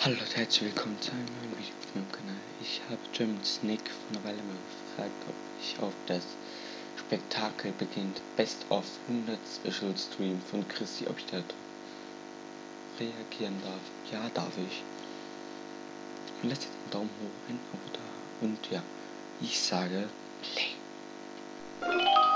Hallo Leute, herzlich willkommen zu einem neuen Video auf meinem Kanal. Ich habe German Snake vor einer Weile mal gefragt, ob ich auf das Spektakel beginnt Best of 100 Special Stream von ich da reagieren darf. Ja, darf ich. Und lasst jetzt einen Daumen hoch, ein Abo da. Und ja, ich sage Play.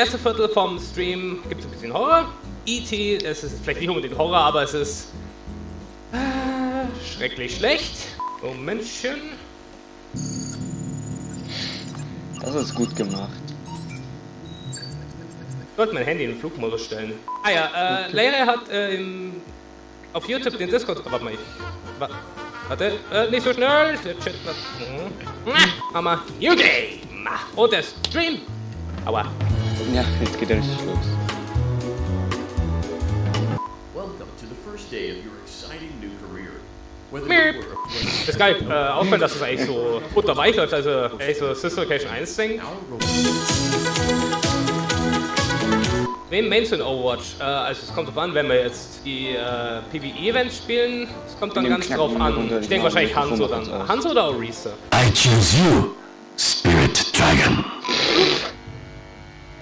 Erste Viertel vom Stream gibt es ein bisschen Horror. E.T., es ist vielleicht nicht unbedingt Horror, aber es ist äh, schrecklich schlecht. Momentchen. Das ist gut gemacht. Ich wollte mein Handy in den Flugmodus stellen. Ah ja, äh, okay. Larry hat äh, im, auf YouTube den Discord... Oh, warte mal, ich... Wa warte, äh, nicht so schnell. Der Chat... Mhm. Hammer. New Game. Und der Stream. Aua. Ja, jetzt geht er richtig los. Welcome to the first day of your exciting new career. Whether ist geil, äh, auffällt, dass es eigentlich so butterweich läuft, also eigentlich so Sister Location 1 Ding. Wen meinst du in Overwatch? Äh, also es kommt drauf an, wenn wir jetzt die äh, PvE-Events spielen, es kommt dann ganz drauf an. Ich denke wahrscheinlich Hanzo dann. Hanzo oder Orisa? I choose you, Spirit Dragon.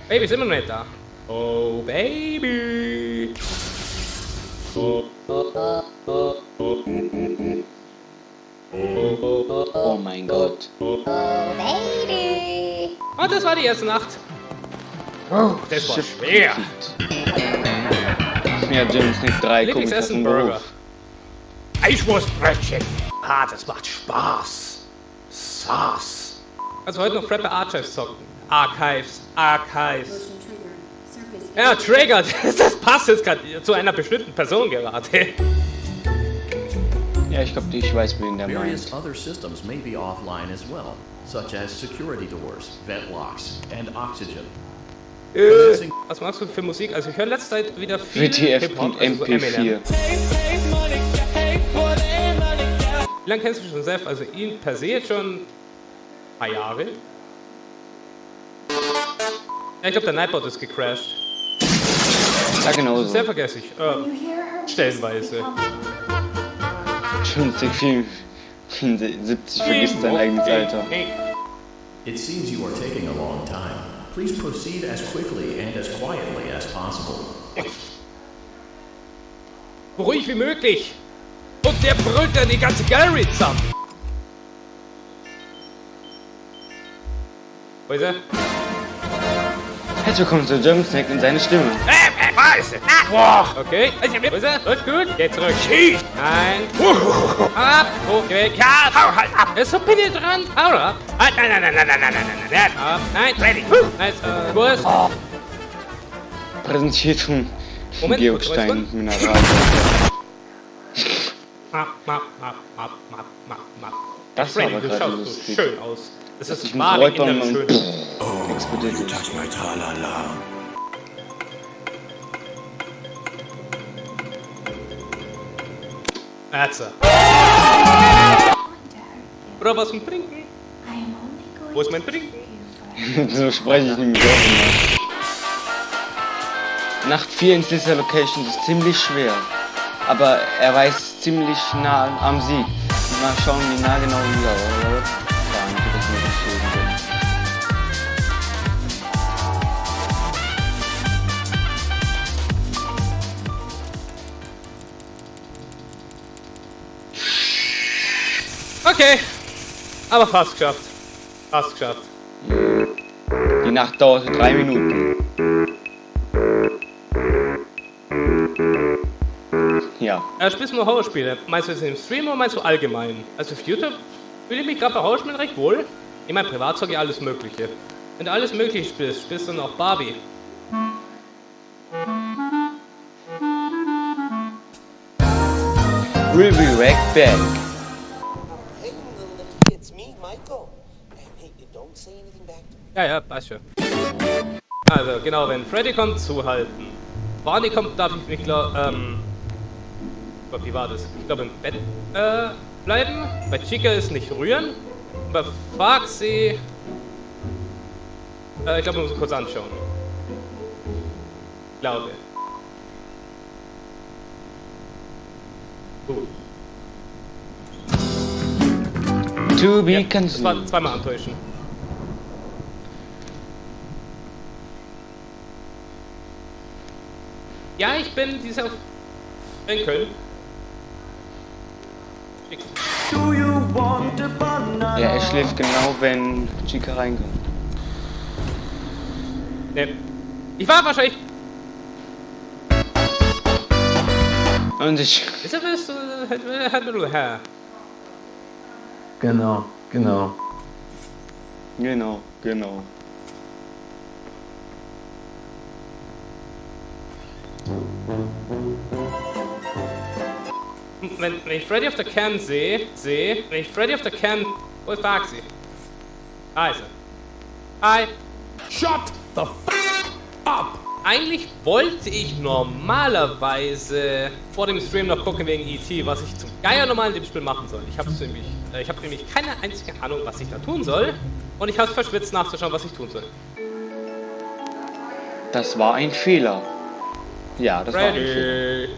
Baby ist immer noch nicht da. Oh, Baby. Oh, oh mein Gott. Oh, Baby. Und das war die erste Nacht. Oh, das war schwer. Ja, James nicht drei Lieblingsessen Burger. Eichwurstbrötchen. Ah, das macht Spaß. Sass. Also heute noch Prepper Archives zocken. Archives, Archives. Ja, Trigger, das passt jetzt gerade zu einer bestimmten Person gerade. Ja, ich glaube, ich weiß, wen der Various other systems may be offline as well, such as security doors, vent locks, and oxygen. Äh, was machst du für Musik? Also ich höre letzte Zeit wieder viel WTF und MP4. So Wie lange kennst du schon Seth? Also ihn per se jetzt schon ein paar Jahre. Ich glaube, der Nightbot ist gecrashed. Ja, genau so. Sehr vergesslich. Äh, stellenweise. 50, 70 vergisst sein eigenes Alter. It seems you are taking a long time. Please proceed as quickly and as quietly as possible. Ruhig wie möglich. Und der brüllt dann die ganze Gallery zusammen. Wo ist er? Herzlich kommt so German Snack und seine Stimme. Scheiße. Ah. Okay. Wird gut. Geht zurück. Schieß. Nein. Ab. Hochweg. Ja, hau halt ab. Ist so Pinne dran. Hau ab. Ah, nein, nein, nein, nein, nein, nein, nein, nein. Ab. Nein. Ready. Eins, äh, Kurs. Oh. Präsentiert von Georgstein Mineral. Das war aber gerade lustig. Schön aus. Das ist Ich Maling muss in räubern der und Schön. Oh, explodiert you touch my tra-la-la. That's a. Oder was zum Trinken? Wo ist mein Trinken? so spreche ich nämlich auch immer. Nacht 4 in Sister Location ist ziemlich schwer. Aber er weiß ziemlich nah am Sieg. Mal schauen, wie nah genau wir oder? Okay. Aber fast geschafft. Fast geschafft. Die Nacht dauerte drei Minuten. Ja. Äh, spielst du nur Horrorspiele? Meinst du jetzt im Stream oder meinst du allgemein? Also auf YouTube fühle ich mich gerade bei Horrorspielen recht wohl. Ich meine, privat sage ich alles Mögliche. Wenn du alles Mögliche spielst, spielst du dann auch Barbie. We'll be right back. Ja, ja, passt schon. Also, genau, wenn Freddy kommt, zuhalten. Barney kommt, darf ich mich, glaub, ähm... Gott, wie war das? Ich glaube, im Bett, äh, bleiben. Bei Chica ist nicht rühren. Aber fuck sie. Äh, ich glaube, wir müssen kurz anschauen. Glaube. Gut. To be Ja, das war zweimal antäuschen. Ja, ich bin dieses auf in Köln. Ja, er schläft genau, wenn Chica reinkommt. Nee. Ich war wahrscheinlich. Und ich. Ist er bist du. Hat du Herr. Genau, genau. Genau, genau. Wenn, wenn ich Freddy auf der Cam sehe, sehe, wenn ich Freddy auf der Cam. Wo ist Baxi? Ah, ist er. Hi. Shut the f up! Eigentlich wollte ich normalerweise vor dem Stream noch gucken wegen E.T., was ich zum Geier normal in dem Spiel machen soll. Ich habe nämlich, äh, ich habe nämlich keine einzige Ahnung, was ich da tun soll. Und ich habe es verschwitzt nachzuschauen, was ich tun soll. Das war ein Fehler. Ja, das war. Freddy.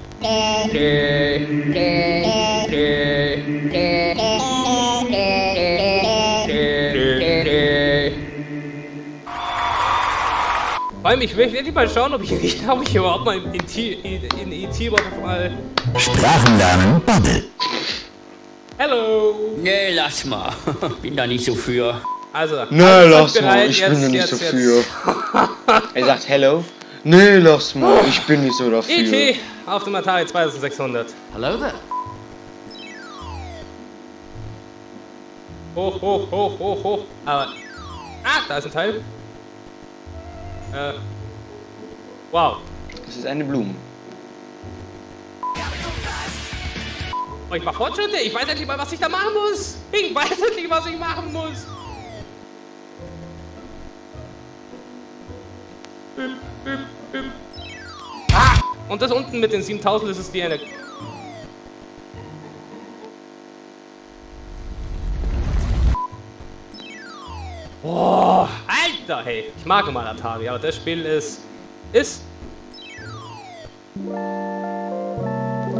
Vor allem, ich will endlich mal schauen, ob ich, ob ich überhaupt mal in E.T. überhaupt mal... Sprachenlernen Bubble. Hello! Nee, lass mal. Bin da nicht so für. Also, Nee, lass mal, ich jetzt, bin da nicht jetzt, so jetzt. für. Er sagt Hello. Nee, lass mal, ich bin nicht so dafür. E.T. auf dem Atari 2600. Hello there. Hoch, hoch, hoch, hoch, hoch. Aber. Ah, da ist ein Teil. Äh. Wow. Das ist eine Blume. Oh, ich mach Fortschritte. Ich weiß endlich mal, was ich da machen muss. Ich weiß endlich, was ich machen muss. Bim, bim. Ah! Und das unten mit den 7000 ist es die eine. Boah, Alter, hey. Ich mag mal Atari, aber das Spiel ist. ist.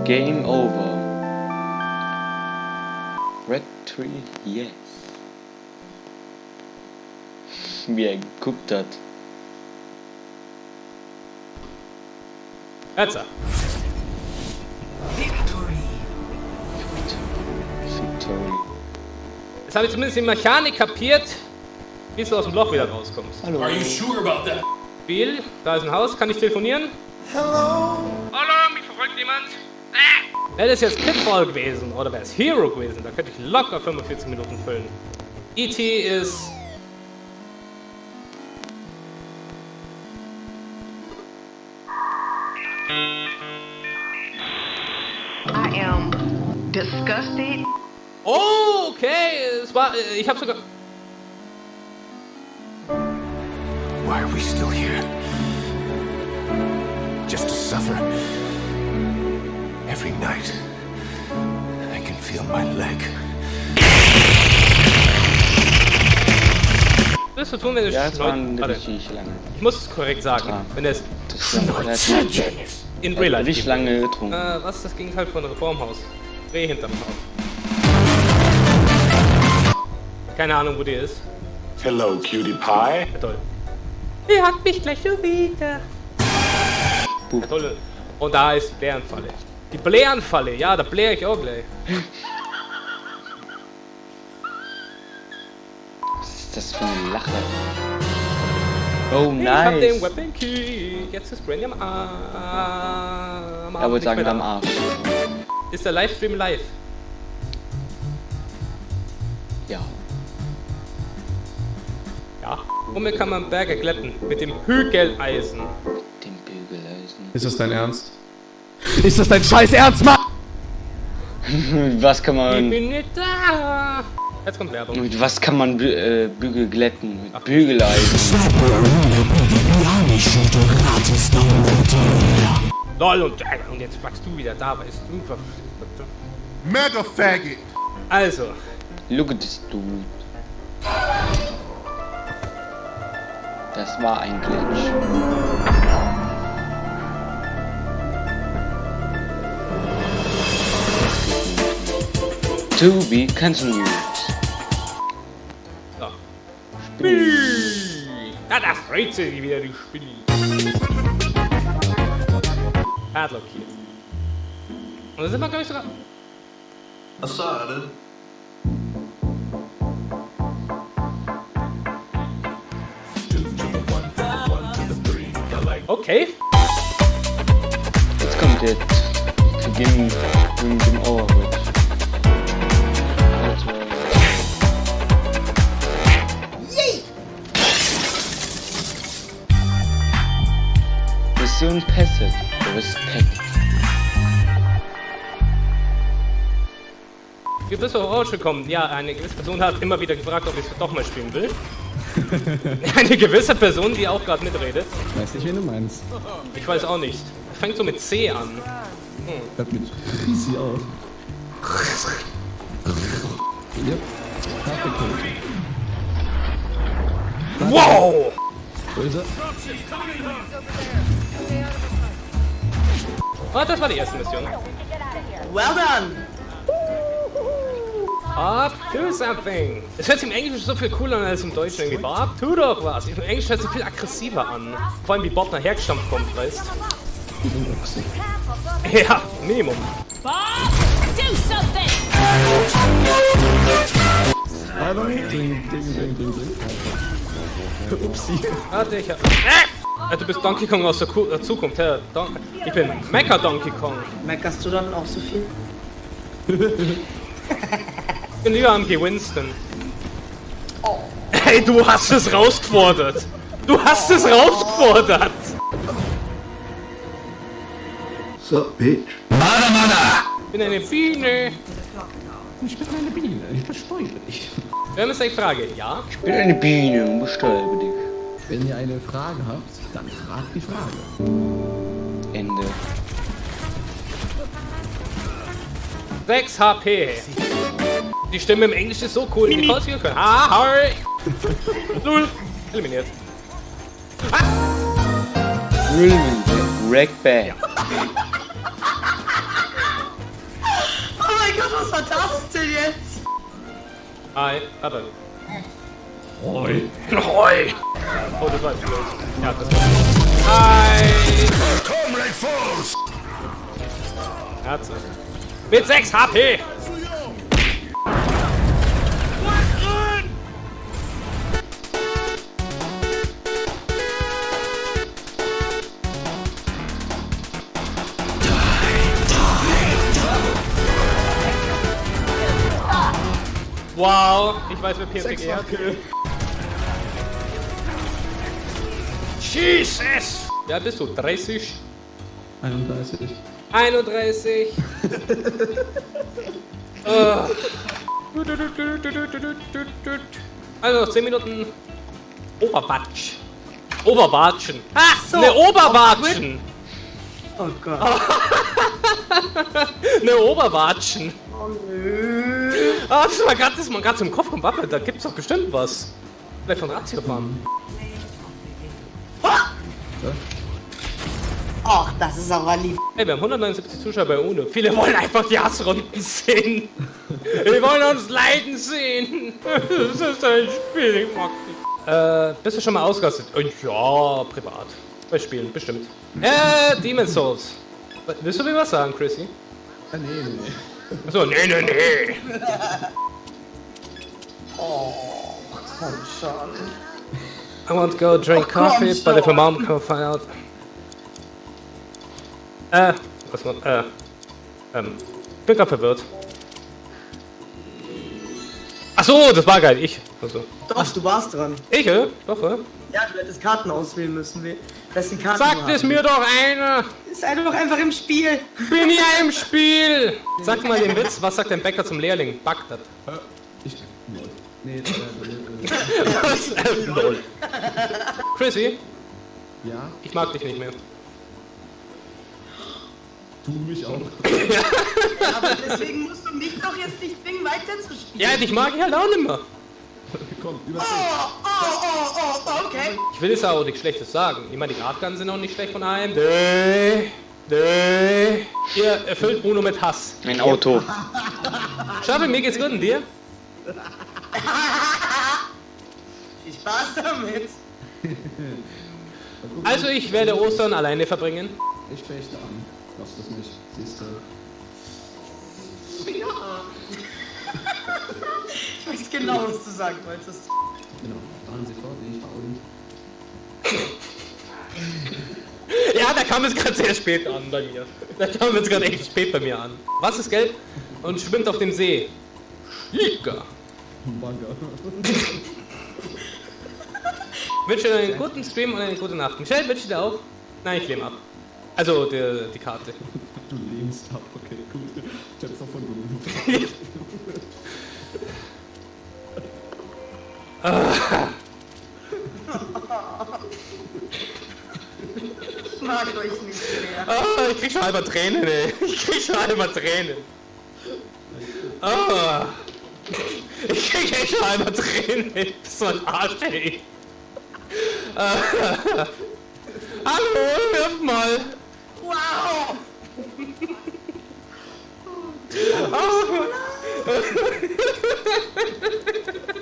Game over. Red Tree, yes. Wie er geguckt hat. Jetzt. Victory. Jetzt habe ich zumindest die Mechanik kapiert, wie du aus dem Loch wieder rauskommst. Hallo. Are you sure about that? Spiel, da ist ein Haus, kann ich telefonieren? Hallo? Hallo, mich verfolgt jemand? Äh. Wäre das jetzt Pitfall gewesen oder wäre es Hero gewesen, da könnte ich locker 45 Minuten füllen. E.T. ist... disgusted. Oh, okay, es war... Ich habe sogar... Why are we still here? Just to suffer? Every night, I can feel my leg. Das zu tun, wenn du Ja, ich muss es korrekt sagen. Ah. Wenn es Das relativ in Real Life richtig lange getrunken. Äh, was ist das Gegenteil von Reformhaus? Reh hinterm Haus. Keine Ahnung, wo die ist. Hello, cutie pie. Ja, toll. Er hat mich gleich schon wieder. Ja, toll. Und da ist die Blärenfalle. Die Blärenfalle, ja, da bläre ich auch gleich. Was ist das für eine Lache? Oh, Ich hab den nice. Weapon Key. Jetzt ist Brandy am Arm. am Er Arm, wollte sagen am Arsch. Ist der Livestream live? Ja. Ja. Womit kann man Berge glätten? Mit dem Hügeleisen. Den Bügeleisen. Ist das dein Ernst? Ist das dein scheiß Ernst, Mann? Mit was kann Ich man. bin nicht da. Jetzt kommt Werbung. Mit was kann man Bü äh, Bügel glätten? Mit Bügeleisen. Lol, und, äh, und jetzt fragst du wieder da, weißt ist verfluchter. Mega Faggot! Also. Look at this dude. Das war ein Glitch. To be continued. So. Spinne. Na, da freut sich wieder die Spinne. Padlock hier. Und da sind wir, glaube ich, sogar... Assad. Okay. Jetzt kommt der Beginn von dem Overwatch. Also, Mission Passed. Respekt. Auf Overwatch gekommen? Ja, eine gewisse Person hat immer wieder gefragt, ob ich es doch mal spielen will. eine gewisse Person, die auch gerade mitredet. Weiß nicht, wen du meinst. Ich weiß auch nicht. Fängt so mit C an. Hört mit Risi auf. Yep. Wow! Wo ist er? Oh, das war die erste Mission. Well done. Bob, do something. Es hört sich im Englischen so viel cooler an als im Deutschen irgendwie. Bob, tu doch was. Im Englischen hört sich viel aggressiver an. Vor allem wie Bob nachher gestampft kommt, weißt Ja, Minimum. Hallo? Ding, ding, ding, ding, ding. Upsi. Warte, ich hab... Äh! Du bist Donkey Kong aus der, Ku der Zukunft, ja. Don ich bin Mecha Donkey Kong. Meckerst du dann auch so viel? Ich bin lieber am G. Winston. Hey, du hast es rausgefordert. Du hast es rausgefordert. Sup, bitch? Ich bin eine Biene. Ich bin eine Biene. Ich bestäube dich. Wir haben jetzt eine Frage. Ja? Ich bin eine Biene und bestäube dich. Wenn ihr eine Frage habt, dann fragt die Frage. Ende. 6 HP. Die Stimme im Englisch ist so cool, die pausieren können. Ah, hi. Null. Eliminiert. Brilliant. Wreck back. Oh mein Gott, was war das denn jetzt? Hi. Warte. Hoi. Hoi. Oh, das war jetzt. Ja, das war Hi. Herze. Mit 6 HP. Wow, ich weiß, wer Hat. Jesus! Ja, bist du 30? 31. 31. Ah. Also, 10 Minuten Oberwatsch. Oberwatschen. Ah, so, ne Oberwatschen. Oh Gott. Ne Oberwatschen. Oh nö. Ah, das ist mal gerade, zum Kopf vom Waffel. Da gibt's doch bestimmt was. Vielleicht von Ratio fahren. Ach, das ist aber lieb. Hey, wir haben 179 Zuschauer bei UNO. Viele wollen einfach die Hassrunden sehen. Wir wollen uns leiden sehen. Das ist ein Spiel, ich mag dich. Äh, bist du schon mal ausgerastet? Äh, Ja, privat. Bei Spielen, bestimmt. Äh, Demon's Souls. Willst du mir was sagen, Chrissy? Ah, nee, nee, nee. Achso, nee, nee, nee. Komm schon. I want to go drink Oh, coffee, but if my mom can find out. Äh, was noch? Äh, ähm, bin grad verwirrt. Ach so, das war geil, ich. Also. Doch, du warst dran. Ich, äh? Doch, äh? Ja, du hättest Karten auswählen müssen. we- Wessen Karten Sagt es mir doch einer! Sei doch einfach im Spiel. Bin ja im Spiel! Sag mal den Witz, was sagt ein Bäcker zum Lehrling? Bagdad. Ich. Nee, äh, äh, Lol. Chrissy, ja, ich mag dich nicht mehr. du mich auch. Aber deswegen musst du mich doch jetzt nicht zwingen, weiterzuspielen. Ja, dich mag ich halt auch nicht mehr. Komm, überzieh. Oh, oh, oh, oh, okay. Ich will es auch nichts Schlechtes sagen. Ich meine, die Grafguns sind auch nicht schlecht von einem. Dö, dö. Ihr erfüllt Bruno mit Hass. Ein Auto. Schaffe, mir geht's gut und dir? Viel Spaß damit. Also, ich werde Ostern alleine verbringen. Ich fechte an. Lass das nicht. Siehst du. Ja. ich weiß genau, was du sagen wolltest. Genau. Fahren Sie fort, ich baue Ja, da kam es gerade sehr spät an bei mir. Da kam es gerade echt spät bei mir an. Was ist gelb und schwimmt auf dem See? Schieker. Bagger. Wünsche dir einen guten Stream und eine gute Nacht. Michelle, wünsche dir auch? Nein, ich lehne ab. Also, die, die Karte. Du lehnst ab, okay, gut. Ich hab's doch von gut. Ich mag euch nicht mehr. Ah, ich krieg schon halber Tränen, ey. Ich krieg schon halber Tränen. Ah. Ich krieg echt schon halber Tränen. Das ist so ein Arsch, ey. Ah. Hallo, wirf mal. Wow!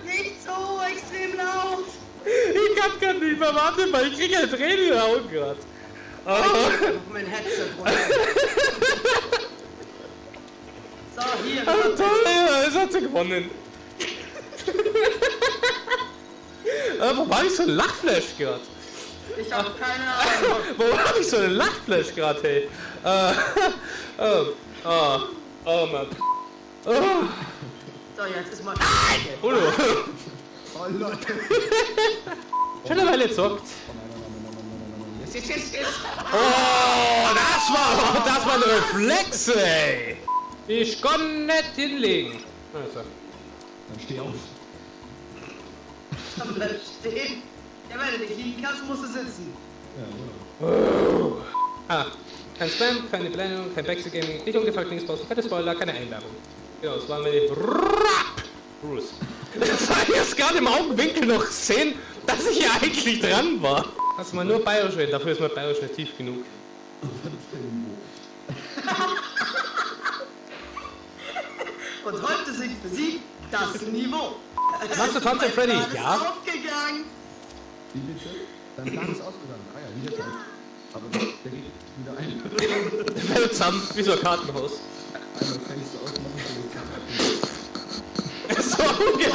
Nicht so extrem laut! Ich kann grad nicht mehr warten, weil ich krieg ja Tränen in den Augen grad. Ah. Mein Headset. So, hier. Ah, toll, es hat sie gewonnen. Äh, wo war ich so ein Lachflash gerade? Ich habe keine Ahnung. Wo war ich so ein Lachflash gerade, hey? Äh, oh, oh, oh Mann. Oh, So, jetzt ist mal. Udo. Oh, Leute. Schon eine Weile zockt. Oh, das war, das war ein Reflex, ey. Ich kann nicht hinlegen. Also. Dann steh auf. Dann bleib stehen. Ja, wenn du nicht liegen kannst, musst du sitzen. Ja, oder? Ah, kein Spam, keine Blendung, kein Backseat Gaming, nicht ungefragt links posten, keine Spoiler, keine Einwerbung. Genau, das waren wir die Bruce. Das war jetzt gerade im Augenwinkel noch sehen, dass ich ja eigentlich dran war. Hast du mal nur Bayerisch reden, dafür ist mein Bayerisch nicht tief genug. Und heute singt für sie das Niveau. Machst du Content Freddy? Plan ist Ja. aufgegangen. Wie bitte? Dein Plan ist ausgegangen. Ah ja, wieder Zeit. Aber der geht wieder ein. Der fällt zusammen, wie so ein Kartenhaus. Einmal Fenster aufmachen für das So ungefähr.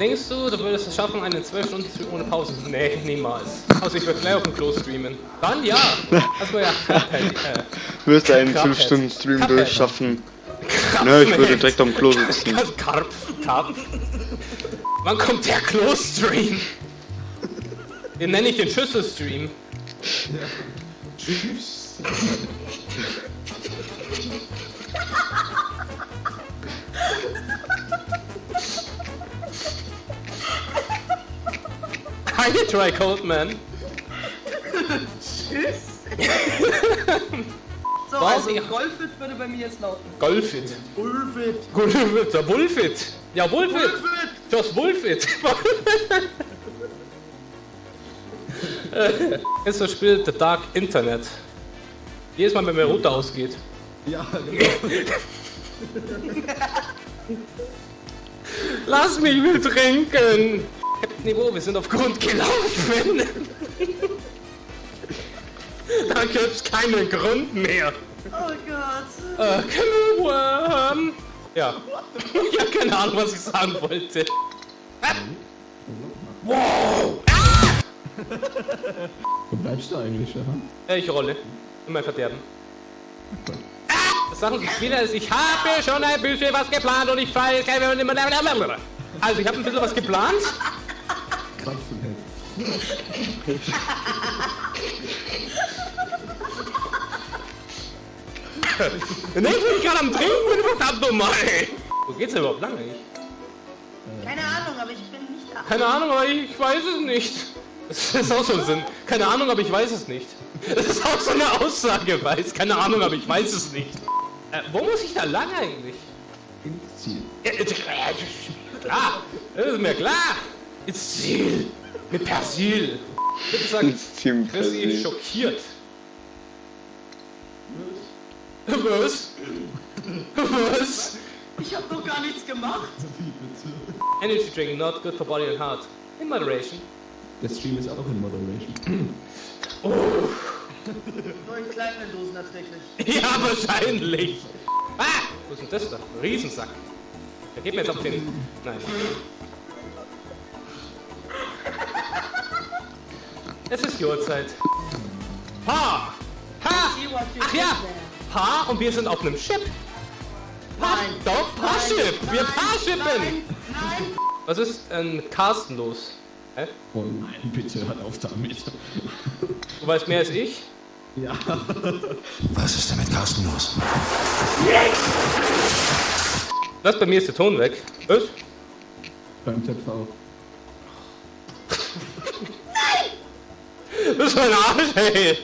Denkst du, du würdest es schaffen, einen 12 Stunden Stream ohne Pause? Nee, niemals. Also ich würde gleich auf dem Klo streamen. Dann ja. War ja Cuphead, äh, Wirst du einen Cuphead. 5-Stunden-Stream Cuphead. durchschaffen? Nö, ich würde direkt am Klo sitzen. Karp, Karp. Wann kommt der Klo-Stream? Den nenne ich den Schüsselstream. Tschüss. Hi, Try Cold Man. Tschüss. so, Was? also. Golfit würde bei mir jetzt lauten. Golfit. Golfit. Golfit, der Wolfit. Ja, Wolfit. Golfit. Das Wolfit. Du das Spiel The Dark Internet? Jedes Mal, wenn mir Router ausgeht. Ja, genau. Lass mich will trinken! Niveau, wir sind auf Grund gelaufen! da gibt's keinen Grund mehr! Oh Gott. Äh, Canoe, Ja. ja, keine Ahnung, was ich sagen wollte. Wow! Wo bleibst du eigentlich, ja? Äh, Ich rolle. In mein Verderben. Das Sachen sind wieder ist, ich habe schon ein bisschen was geplant und ich weiß keine immer. Also ich habe ein bisschen was geplant. Nee, ich bin gerade am Trinken, verdammt nochmal, ey. Wo geht's denn überhaupt lang eigentlich? Keine Ahnung, aber ich bin nicht da. Keine Ahnung, aber ich weiß es nicht. Das ist auch so ein Sinn. Keine Ahnung, aber ich weiß es nicht. Das ist auch so eine Aussage, weiß. Keine Ahnung, aber ich weiß es nicht. Äh, wo muss ich da lang eigentlich? Ins Ziel. Ja, äh, Klar, das ist mir klar. Ins Ziel. Mit Persil. Ich würde sagen, Persil. schockiert. Was? Was? Ich hab doch gar nichts gemacht. Energy drink not good for body and heart. In moderation. Der Stream ist auch in Moderation. Nur in kleinen Dosen erträglich. Ja, wahrscheinlich. Ah! Was ist denn das da? Ein Riesensack. Der geht mir jetzt auf den... Nein. Es ist die Uhrzeit. Pa! Pa! Ach ja! Pa und wir sind auf einem Ship. Pa, Nein. doch, Pa-Ship! Wir Pa-Shippen! Nein, nein. Was ist ähm, mit Carsten los? Hä? Oh nein, bitte hört auf damit. Du weißt mehr als ich? Ja. Was ist denn mit Carsten los? Was, bei mir ist der Ton weg. Was? Beim ZV. Das ist so ein Arsch, ey.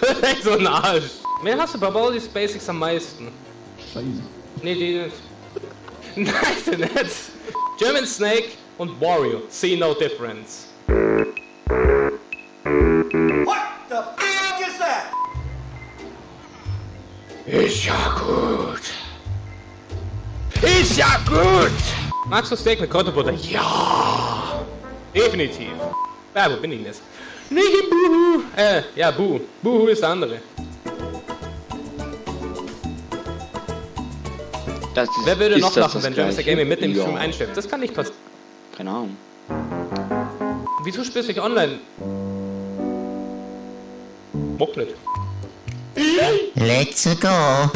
Das ist echt so ein Arsch. Wer hast du bei all these Basics am meisten? Scheiße. Nee, die nicht. Nein, die nicht. German Snake und Wario. See no difference. What the f is that? Ist ja gut. Ist ja gut. Magst du Steak mit Kräuterbutter? Ja. Definitiv. Ja, wo bin ich denn jetzt? Nicht im Buhu. Äh, ja, Buhu. Buhu ist der andere. Das ist, Wer würde ist noch lachen, wenn Gleiche? Gaming mitten im ja. Stream einschläft? Das kann nicht passieren. Keine Ahnung. Wieso spielst du nicht online? Nicht. Let's go.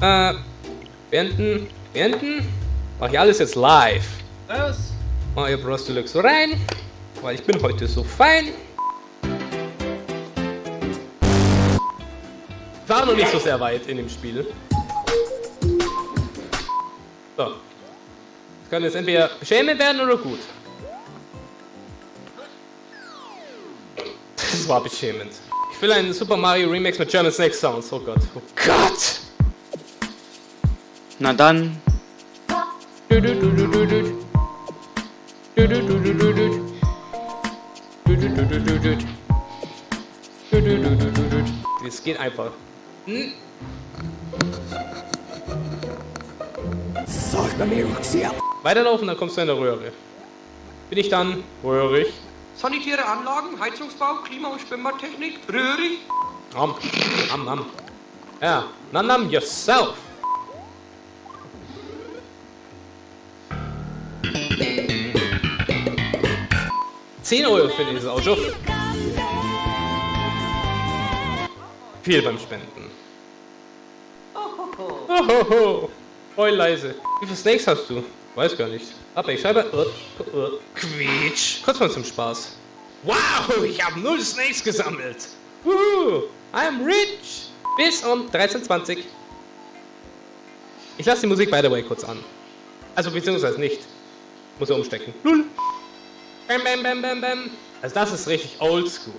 Äh, beenden, beenden. Mach ich alles jetzt live. Was? Mario Bros. Deluxe rein. Weil ich bin heute so fein. War noch nicht so sehr weit in dem Spiel. So. Das kann jetzt entweder beschämend werden oder gut. Das war beschämend. Ich will einen Super Mario Remix mit German Snake Sounds. Oh Gott. Oh Gott. Na dann, Es geht einfach. Weiterlaufen, dann kommst du in der Röhre. Bin ich dann röhrig? Sanitäre Anlagen, Heizungsbau, Klima- und Schwimmbadtechnik, röhrig. Am, am, am. Ja, nam nam yourself. Zehn Euro für dieses Auto. Viel beim Spenden. Ohoho. Heul leise. Wie viele Snakes hast du? Weiß gar nicht. Abhängscheibe. Uh, uh, Quietsch. Kurz mal zum Spaß. Wow, ich habe null Snakes gesammelt. Woohoo, I'm rich. Bis um 13.20 Ich lasse die Musik by the way kurz an. Also beziehungsweise nicht. Muss er umstecken. Null. Bam, bam, bam, bam, bam. Also das ist richtig oldschool.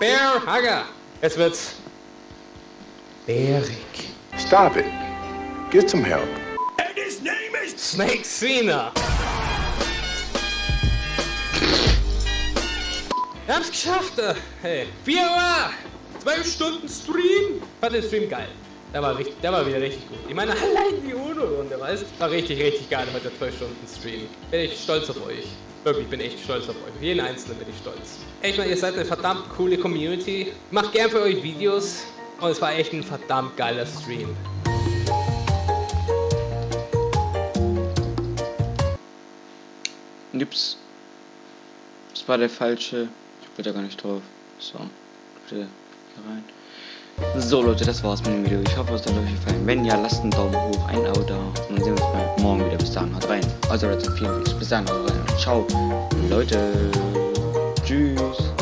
Bear Hugger. Es wird's bärig. Stop it. Get some help. Snake Cena. Wir haben's geschafft. äh. Hey, 4 Uhr. 12 Stunden Stream. Fand den Stream geil. Der war, richtig, der war wieder richtig gut. Ich meine, allein die UNO-Runde, weißt du? War richtig, richtig geil heute der 12 Stunden Stream. Bin ich stolz auf euch. Wirklich, bin echt stolz auf euch. Jeden Einzelnen bin ich stolz. Echt mal, ihr seid eine verdammt coole Community. Macht gern für euch Videos. Und es war echt ein verdammt geiler Stream. Ups. Das war der falsche. Ich bin da gar nicht drauf. So. Bitte hier rein. So Leute, das war's mit dem Video. Ich hoffe, es hat euch gefallen. Wenn ja, lasst einen Daumen hoch, ein Abo da. Und dann sehen wir uns mal morgen wieder. Bis dann, haut rein. Also Leute, vielen Dank. Bis dann, haut rein. Ciao. Leute. Tschüss.